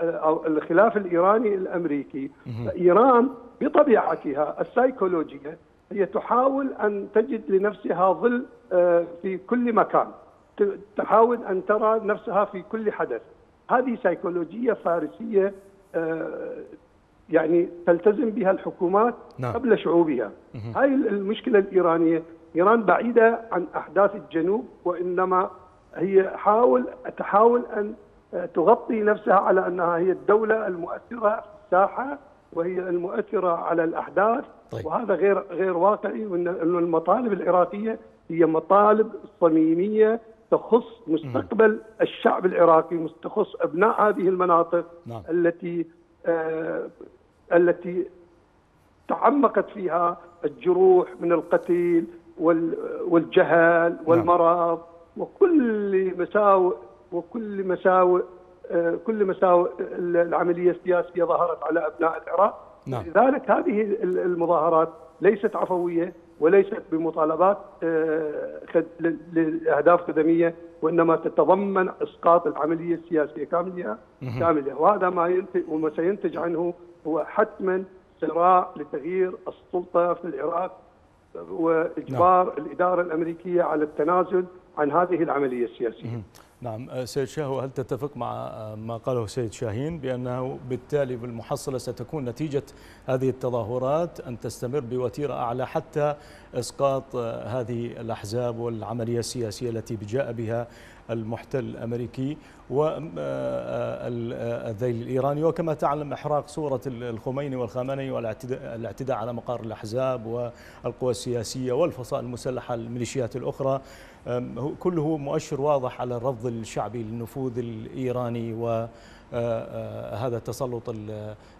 أو الخلاف الإيراني الأمريكي ايران بطبيعتها السيكولوجيه هي تحاول أن تجد لنفسها ظل آه، في كل مكان. تحاول أن ترى نفسها في كل حدث. هذه سيكولوجيه فارسية آه، يعني تلتزم بها الحكومات نعم. قبل شعوبها هاي المشكلة الإيرانية إيران بعيدة عن أحداث الجنوب وإنما هي حاول تحاول أن تغطي نفسها على أنها هي الدولة المؤثرة في الساحة وهي المؤثرة على الأحداث طيب. وهذا غير غير واقعي وان المطالب العراقية هي مطالب صميمية تخص مستقبل م. الشعب العراقي تخص أبناء هذه المناطق نعم. التي آه التي تعمقت فيها الجروح من القتيل والجهل نعم. والمرض. وكل مساوئ وكل مساوئ آه، كل مساوئ العملية السياسية ظهرت على أبناء العراق نعم. لذلك هذه المظاهرات ليست عفوية وليست بمطالبات آه، لأهداف خدمية وإنما تتضمن إسقاط العملية السياسية كاملها كاملة وهذا ما ينتج وما سينتج عنه هو حتما صراع لتغيير السلطة في العراق وإجبار نعم. الإدارة الأمريكية على التنازل عن هذه العملية السياسية. نعم آه، سيد شاهو هل تتفق مع آه، ما قاله سيد شاهين بأنه بالتالي بالمحصلة ستكون نتيجة هذه التظاهرات أن تستمر بوتيرة أعلى حتى إسقاط آه، هذه الأحزاب والعملية السياسية التي جاء بها المحتل الأمريكي والذيل الإيراني وكما تعلم إحراق صورة الخميني والخامنئي والاعتداء على مقار الأحزاب والقوى السياسية والفصائل المسلحة الميليشيات الأخرى كله مؤشر واضح على الرفض الشعبي للنفوذ الإيراني وهذا التسلط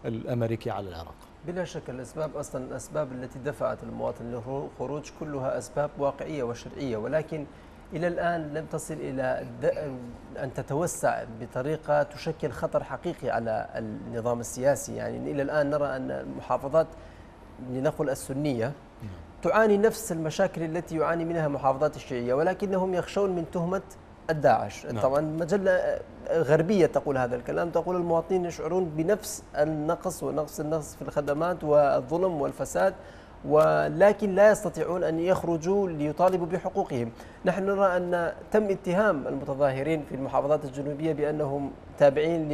الأمريكي على العراق. بلا شك الأسباب أصلا الأسباب التي دفعت المواطن للخروج كلها أسباب واقعية وشرعية ولكن إلى الآن لم تصل إلى أن تتوسع بطريقة تشكل خطر حقيقي على النظام السياسي. يعني إلى الآن نرى أن المحافظات لنقل السنية تعاني نفس المشاكل التي يعاني منها المحافظات الشيعية ولكنهم يخشون من تهمة الداعش نعم. طبعا مجلة غربية تقول هذا الكلام تقول المواطنين يشعرون بنفس النقص ونقص النقص في الخدمات والظلم والفساد ولكن لا يستطيعون أن يخرجوا ليطالبوا بحقوقهم نحن نرى أن تم اتهام المتظاهرين في المحافظات الجنوبية بأنهم تابعين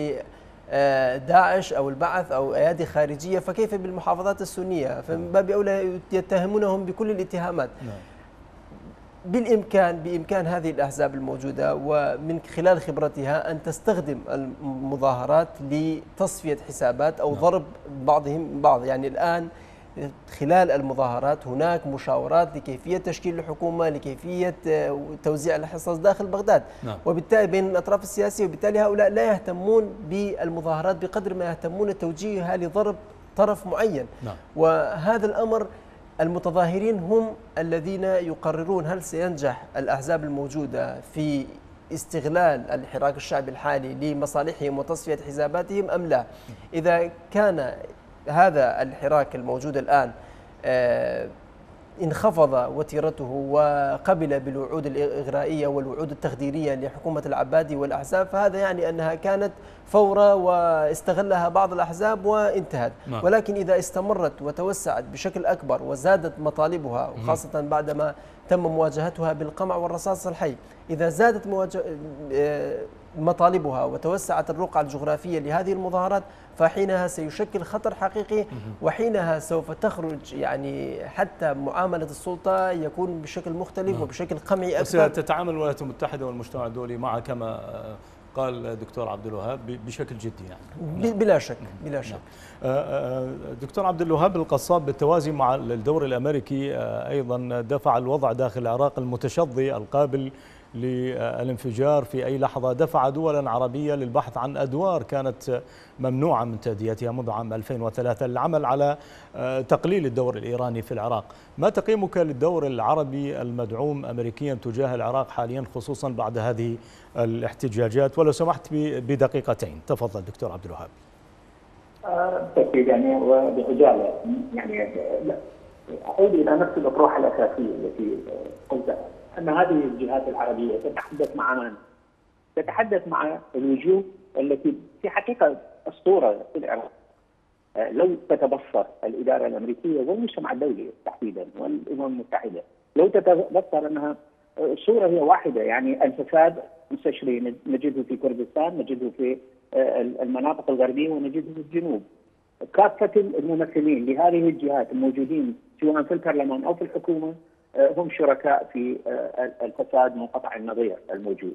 داعش أو البعث أو أيادي خارجية فكيف بالمحافظات السنية فمن باب أولى يتهمونهم بكل الاتهامات نعم. بالإمكان بإمكان هذه الأحزاب الموجودة ومن خلال خبرتها أن تستخدم المظاهرات لتصفية حسابات أو نعم. ضرب بعضهم بعض يعني الآن خلال المظاهرات هناك مشاورات لكيفية تشكيل الحكومة لكيفية آه، توزيع الحصص داخل بغداد نعم. وبالتالي بين الأطراف السياسية وبالتالي هؤلاء لا يهتمون بالمظاهرات بقدر ما يهتمون توجيهها لضرب طرف معين نعم. وهذا الأمر المتظاهرين هم الذين يقررون هل سينجح الأحزاب الموجودة في استغلال الحراك الشعبي الحالي لمصالحهم وتصفية حساباتهم أم لا إذا كان هذا الحراك الموجود الآن آه، انخفض وتيرته وقبل بالوعود الإغرائية والوعود التخديرية لحكومة العبادي والأحزاب فهذا يعني أنها كانت فورة واستغلها بعض الأحزاب وانتهت نعم. ولكن إذا استمرت وتوسعت بشكل أكبر وزادت مطالبها وخاصة بعدما تم مواجهتها بالقمع والرصاص الحي إذا زادت آه، مطالبها وتوسعت الرقعة الجغرافية لهذه المظاهرات فحينها سيشكل خطر حقيقي وحينها سوف تخرج يعني حتى معاملة السلطة يكون بشكل مختلف نعم. وبشكل قمعي أكثر تتعامل الولايات المتحدة والمجتمع الدولي معها كما قال الدكتور عبد الوهاب بشكل جدي يعني نعم. بلا شك بلا نعم. شك نعم. دكتور عبد الوهاب القصاب بالتوازي مع الدور الأمريكي أيضا دفع الوضع داخل العراق المتشظي القابل للانفجار في أي لحظة. دفع دولا عربية للبحث عن أدوار كانت ممنوعة من تأديتها منذ عام 2003 للعمل على آه، تقليل الدور الإيراني في العراق. ما تقييمك للدور العربي المدعوم أمريكيا تجاه العراق حاليا خصوصا بعد هذه الاحتجاجات؟ ولو سمحت بدقيقتين. تفضل دكتور عبد الوهاب. بالتاكيد يعني وبعجاله يعني أعود إلى نفس الأطروحة الأساسية التي قلتها. أن هذه الجهات العربية تتحدث مع من؟ تتحدث مع الوجوه التي في حقيقة أسطورة في العراق آه، لو تتبصر الإدارة الأمريكية والمجتمع الدولي تحديدا والأمم المتحدة لو تتبصر أنها الصورة هي واحدة يعني الفساد مستشري نجده في كردستان نجده في آه، المناطق الغربية ونجده في الجنوب كافه الممثلين لهذه الجهات الموجودين سواء في البرلمان أو في الحكومة هم شركاء في آه، الفساد منقطع النظير الموجود.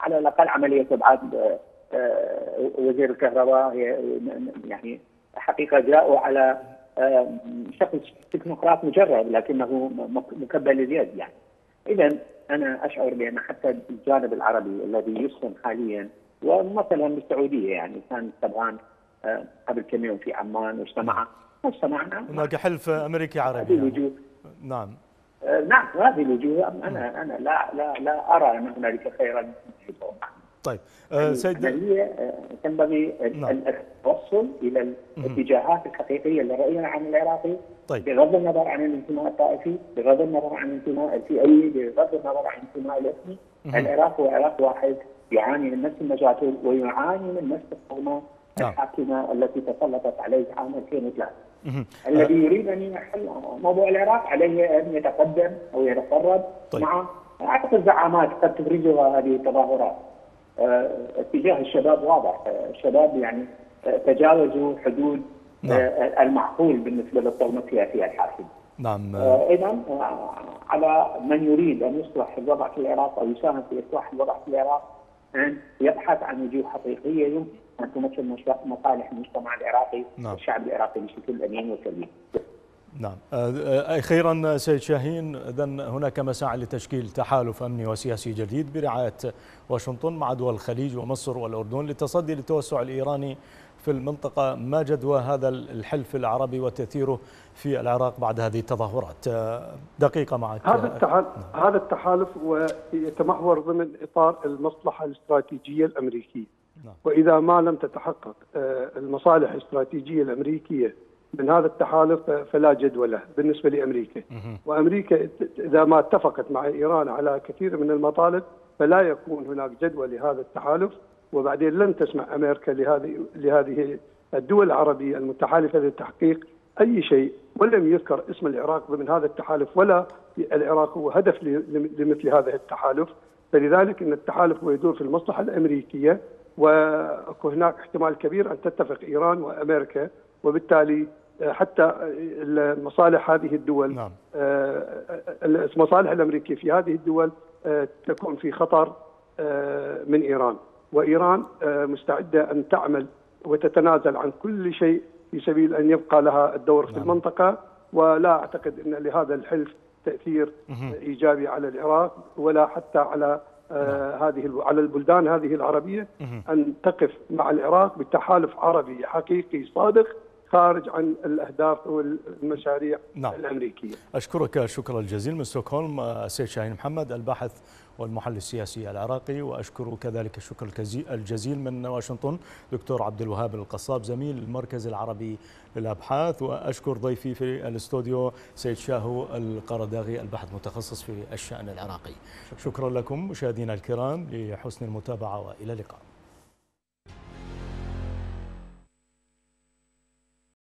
على الأقل عملية إبعاد آه، وزير الكهرباء هي يعني حقيقة جاءوا على شخص تكنوقراط مجرد لكنه مكبل اليد يعني. اذا أنا أشعر بأن حتى الجانب العربي الذي يسخن حاليا ومثلا بالسعوديه يعني كان طبعا قبل كم يوم في عمان واجتمع واجتمعنا هناك حلف أمريكي عربي. نعم. آه، نعم هذه الوجوه أنا أنا لا لا لا أرى أن هنالك خيرا. طيب آه يعني سيد هي آه، تنبغي نعم. التوصل إلى الاتجاهات الحقيقية للرؤيه عن العراقي طيب. بغض النظر عن الانتماء الطائفي، بغض النظر عن الانتماء الفئوي، بغض النظر عن الانتماء الإثني، العراق هو عراق واحد يعاني من نفس المشاكل ويعاني من نفس الصدمات نعم. الحاكمة التي تسلطت عليه عام 2003 الذي يريد ان يحل موضوع العراق عليه أن يتقدم أو يتقرب طيب. مع أعتقد زعامات قد تبرزها هذه التظاهرات. آه اتجاه الشباب واضح. آه الشباب يعني آه تجاوزوا حدود نعم. المعقول بالنسبة للطغمه السياسيه الحاكمه نعم. آه، اذا آه، على من يريد أن يصلح الوضع في العراق أو يساهم في إصلاح الوضع في العراق أن يبحث عن وجوه حقيقية ان تمثل مصالح المجتمع العراقي نعم. والشعب العراقي بشكل أمين وسليم. نعم أخيرا سيد شاهين اذا هناك مساعي لتشكيل تحالف أمني وسياسي جديد برعاية واشنطن مع دول الخليج ومصر والأردن للتصدي للتوسع الإيراني في المنطقة ما جدوى هذا الحلف العربي وتأثيره في العراق بعد هذه التظاهرات دقيقة معك هذا التحالف نعم. هذا التحالف يتمحور ضمن إطار المصلحة الاستراتيجية الأمريكية نعم. وإذا ما لم تتحقق آه، المصالح الاستراتيجية الأمريكية من هذا التحالف فلا جدوى له بالنسبة لأمريكا. وأمريكا إذا ما اتفقت مع إيران على كثير من المطالب فلا يكون هناك جدوى لهذا التحالف. وبعدين لن تسمح أمريكا لهذه لهذه الدول العربية المتحالفة لتحقيق أي شيء ولم يذكر اسم العراق ضمن هذا التحالف ولا العراق هو هدف لمثل هذا التحالف. فلذلك إن التحالف هو يدور في المصلحة الأمريكية. وهناك احتمال كبير أن تتفق إيران وأمريكا وبالتالي حتى مصالح هذه الدول نعم. آه، المصالح الأمريكية في هذه الدول آه، تكون في خطر آه، من إيران وإيران مستعدة أن تعمل وتتنازل عن كل شيء في سبيل أن يبقى لها الدور نعم. في المنطقة ولا أعتقد أن لهذا الحلف تأثير إيجابي على العراق ولا حتى على آه نعم. هذه على البلدان هذه العربية أن تقف مع العراق بتحالف عربي حقيقي صادق خارج عن الأهداف والمشاريع نعم. الأمريكية. أشكرك شكرا الجزيل من ستوكهولم السيد شاهين محمد الباحث والمحلل السياسي العراقي وأشكر كذلك الشكر الجزيل من واشنطن دكتور عبد الوهاب القصاب زميل المركز العربي للأبحاث وأشكر ضيفي في الاستوديو سيد شاهو القرداغي الباحث متخصص في الشأن العراقي. شكرا لكم مشاهدينا الكرام لحسن المتابعة وإلى اللقاء.